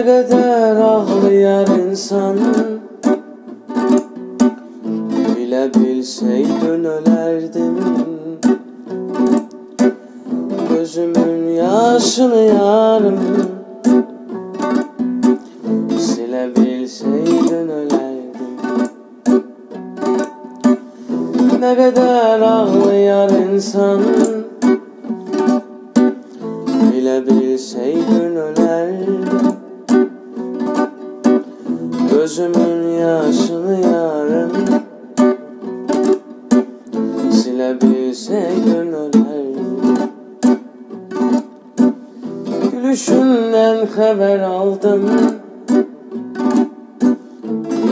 Ne kadar ağlayar insan. Bilebilseydin ölerdim. Gözümün yaşını yarım Silebilseydin ölerdim. Ne kadar ağlayar insan. Bilebilseydin ölerdim. Gözümün yaşını yarım Silebilseydin ölerdim Gülüşünden haber aldım.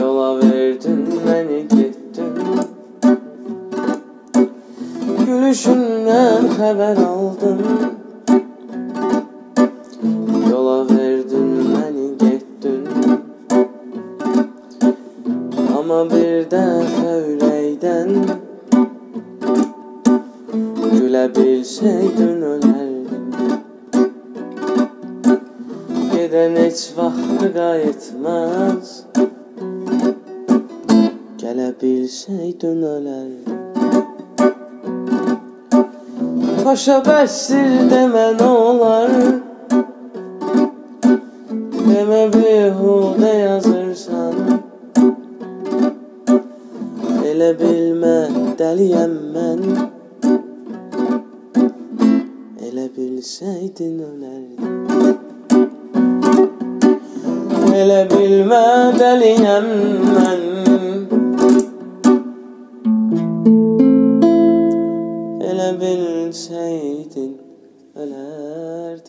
Yola verdin beni gittin. Gülüşünden haber aldım Ama bir defa öyleyden Gülebilseydin ölerdim Giden hiç vakti qayıtmaz Gelebilseydin ölerdim Paşa bəsdir demə nə olar Demə bihudə yazırsan ليلة بالمهد اليمن إلى بالشيطان الأرض إلى بالمهد اليمن إلى بالشيطان الأرض